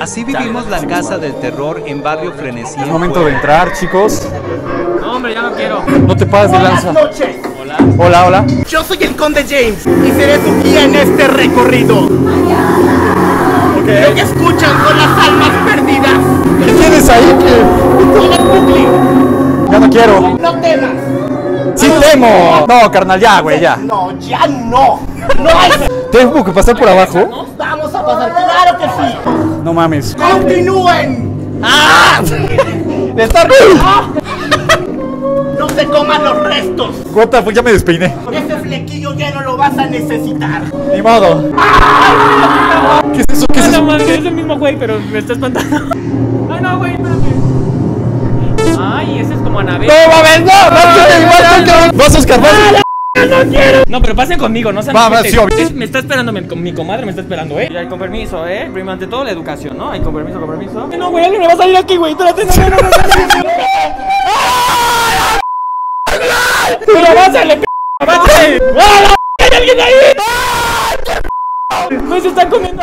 Así vivimos la casa del terror en barrio frenesí. Es momento de entrar, chicos. No, hombre, ya no quiero. No te pases de lanza. Buenas noches. Hola. Hola, hola. Yo soy el Conde James y seré tu guía en este recorrido. Lo que escuchan son las almas perdidas. ¿Qué tienes ahí? Tienes Brooklyn. Ya no quiero. No temas. ¡Sí temo! No, carnal, ya, güey, ya. No, ya no. No hay. ¿Tengo que pasar por abajo? Vamos a pasar. Claro que sí. No mames. Continúen. ¡Ah! ¡De estar No se coman los restos. Gota, pues ya me despeiné. Ese flequillo ya no lo vas a necesitar. Ni modo. ¿Qué es eso? ¿Qué es No, eso? es el mismo güey, pero me está espantando. Ay, no, güey, espérate. Ay, ese es como Anabel. ¡No mames, no! ¡No! ¡Vas, Oscar, vas! No, no pero pasen conmigo, no sean. Va, va, me está esperando, mi comadre me está esperando, eh. Ya, con permiso, eh. Primero ante todo la educación, ¿no? Hay con permiso, con permiso. No, güey, alguien me va a salir aquí, güey. Espérate, no, no, no, no. ¡Pero pásale, p! ¡Pásale! ¡Ah, la ¡Hay alguien ahí! ¡Ah, qué p! Se está comiendo!